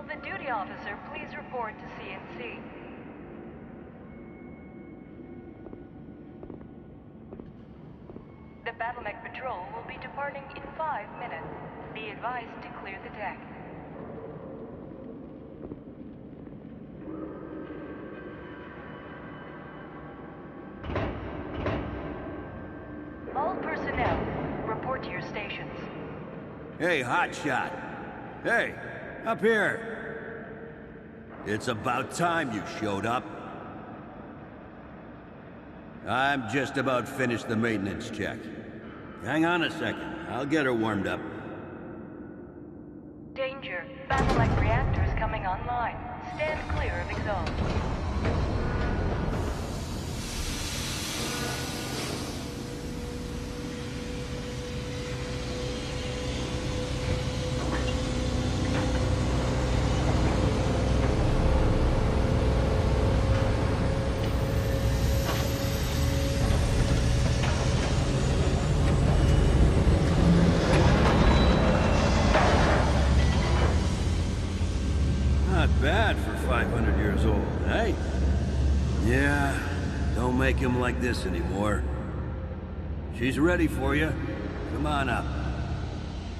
Sylvan duty officer, please report to CNC. The Battlemech patrol will be departing in five minutes. Be advised to clear the deck. All personnel, report to your stations. Hey, hotshot. Hey, up here. It's about time you showed up. I'm just about finished the maintenance check. Hang on a second. I'll get her warmed up. Danger. Battlemech reactors coming online. Stand clear of exhaust. Not bad for 500 years old, eh? Yeah, don't make him like this anymore. She's ready for you. Come on up.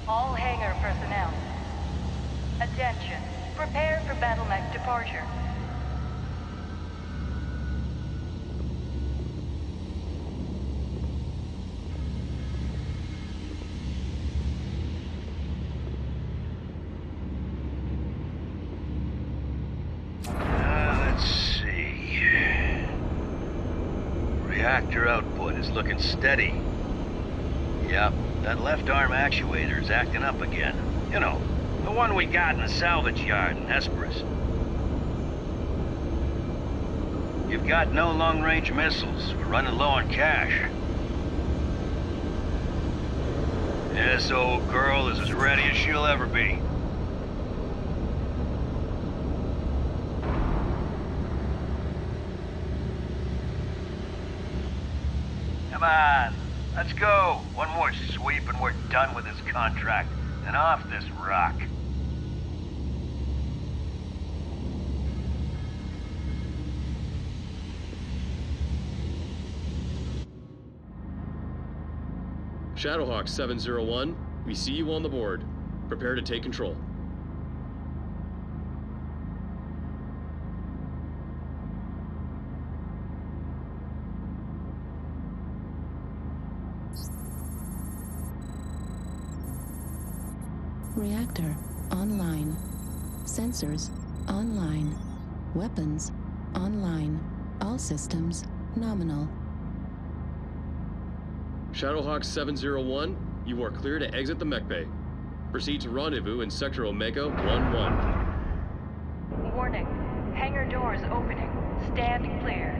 All hangar personnel. Attention. Prepare for Battlemech departure. Uh, let's see. Reactor looking steady. Yep, that left arm actuator's acting up again. You know, the one we got in the salvage yard in Hesperus. You've got no long-range missiles. We're running low on cash. This old girl is as ready as she'll ever be. Come on, let's go. One more sweep and we're done with this contract. And off this rock. Shadowhawk 701, we see you on the board. Prepare to take control. Reactor online. Sensors online. Weapons online. All systems nominal. Shadowhawk 701, you are clear to exit the mech bay. Proceed to rendezvous in Sector Omega 1-1. Warning. Hangar doors opening. Stand clear.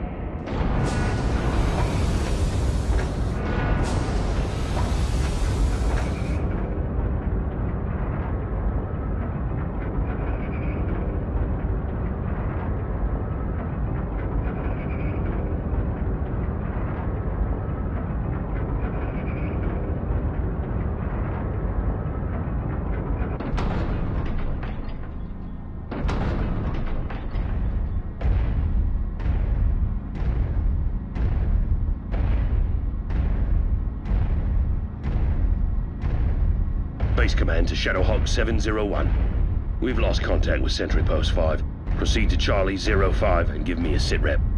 Base command to Shadowhawk 701. We've lost contact with Sentry Post 5. Proceed to Charlie 05 and give me a sitrep.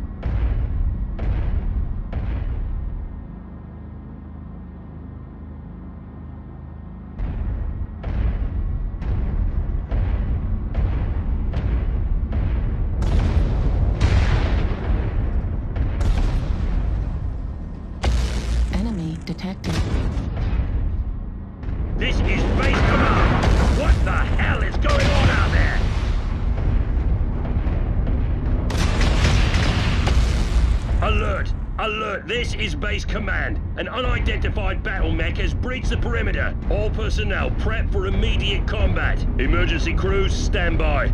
Alert! This is Base Command. An unidentified battle mech has breached the perimeter. All personnel prep for immediate combat. Emergency crews, stand by.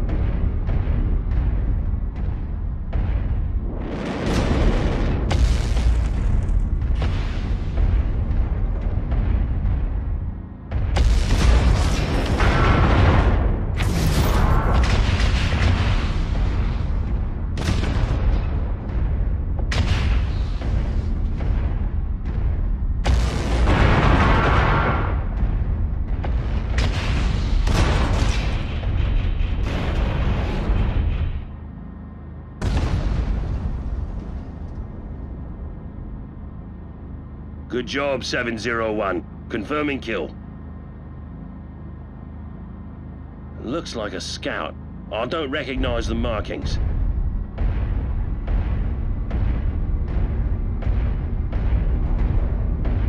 Good job, 701. Confirming kill. Looks like a scout. I don't recognize the markings.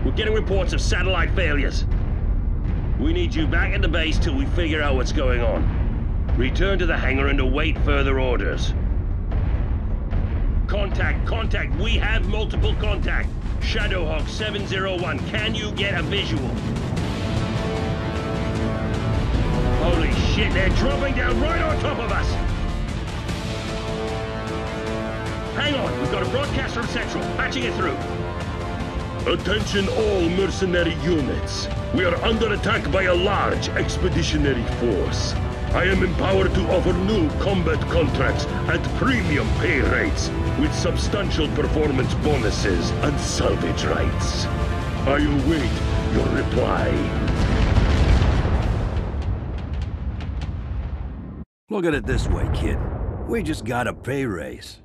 We're getting reports of satellite failures. We need you back at the base till we figure out what's going on. Return to the hangar and await further orders. Contact, contact. We have multiple contact. Shadowhawk 701, can you get a visual? Holy shit, they're dropping down right on top of us! Hang on, we've got a broadcast from Central. Patching it through. Attention all mercenary units. We are under attack by a large expeditionary force. I am empowered to offer new combat contracts at premium pay rates with substantial performance bonuses and salvage rights. I await your reply. Look at it this way, kid. We just got a pay raise.